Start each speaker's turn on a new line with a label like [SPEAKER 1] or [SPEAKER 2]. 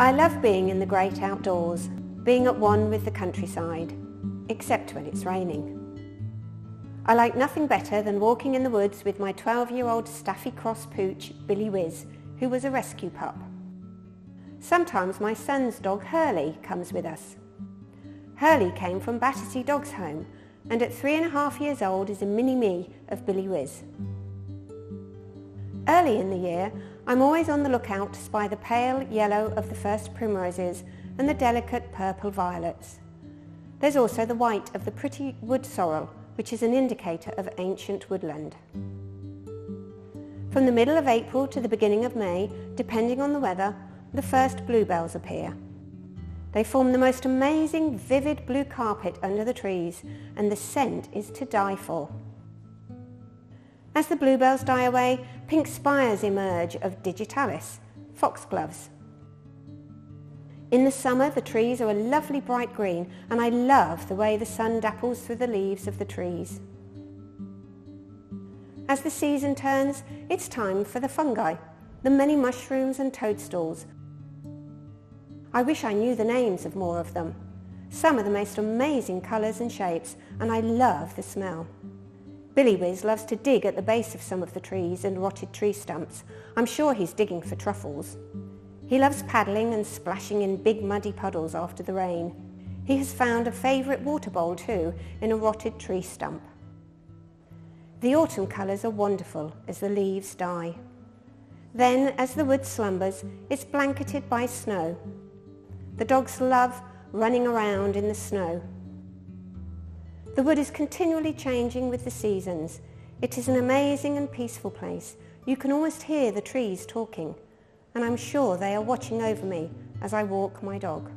[SPEAKER 1] I love being in the great outdoors, being at one with the countryside, except when it's raining. I like nothing better than walking in the woods with my 12-year-old Staffy Cross pooch, Billy Wiz, who was a rescue pup. Sometimes my son's dog Hurley comes with us. Hurley came from Battersea Dogs Home and at three and a half years old is a mini-me of Billy Wiz. Early in the year, I'm always on the lookout to spy the pale yellow of the first primroses and the delicate purple violets. There's also the white of the pretty wood sorrel, which is an indicator of ancient woodland. From the middle of April to the beginning of May, depending on the weather, the first bluebells appear. They form the most amazing vivid blue carpet under the trees and the scent is to die for. As the bluebells die away, pink spires emerge of digitalis, foxgloves. In the summer, the trees are a lovely bright green and I love the way the sun dapples through the leaves of the trees. As the season turns, it's time for the fungi, the many mushrooms and toadstools I wish I knew the names of more of them. Some are the most amazing colours and shapes, and I love the smell. Billy Whiz loves to dig at the base of some of the trees and rotted tree stumps. I'm sure he's digging for truffles. He loves paddling and splashing in big muddy puddles after the rain. He has found a favourite water bowl too in a rotted tree stump. The autumn colours are wonderful as the leaves die. Then, as the wood slumbers, it's blanketed by snow the dogs love running around in the snow. The wood is continually changing with the seasons. It is an amazing and peaceful place. You can almost hear the trees talking, and I'm sure they are watching over me as I walk my dog.